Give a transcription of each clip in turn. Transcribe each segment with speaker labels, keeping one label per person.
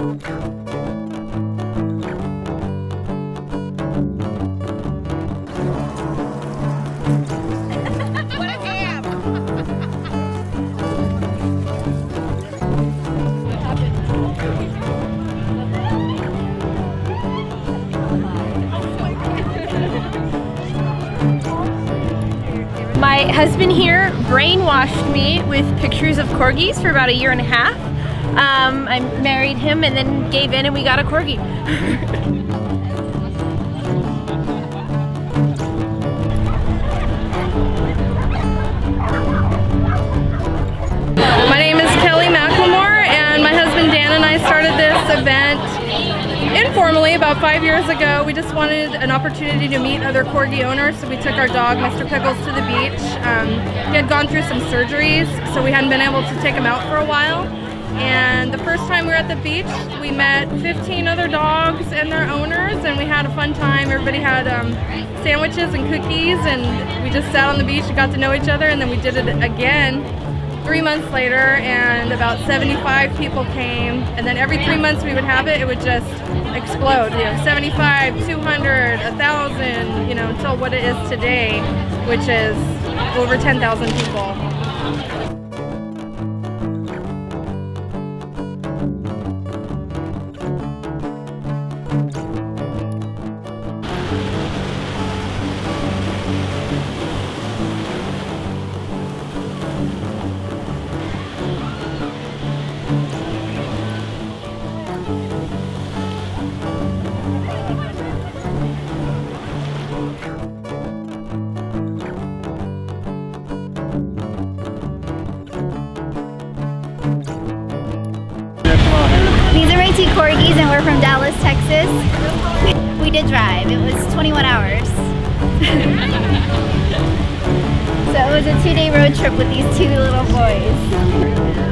Speaker 1: My husband here brainwashed me with pictures of corgis for about a year and a half. Um, I married him and then gave in and we got a corgi.
Speaker 2: My name is Kelly McLemore and my husband Dan and I started this event informally about five years ago. We just wanted an opportunity to meet other Corgi owners so we took our dog Mr. Pickles to the beach. Um, he had gone through some surgeries so we hadn't been able to take him out for a while. And the first time we were at the beach, we met 15 other dogs and their owners, and we had a fun time. Everybody had um, sandwiches and cookies, and we just sat on the beach and got to know each other. And then we did it again three months later, and about 75 people came. And then every three months we would have it, it would just explode. You know, 75, 200, 1,000, you know, until what it is today, which is over 10,000 people.
Speaker 3: Two corgis and we're from Dallas, Texas. We, we did drive. It was 21 hours. so it was a two-day road trip with these two little boys.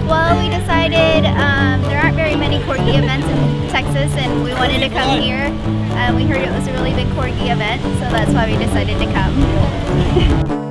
Speaker 3: Well, we decided um, there aren't very many corgi events in Texas and we wanted to come here. Uh, we heard it was a really big corgi event, so that's why we decided to come.